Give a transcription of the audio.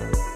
Bye.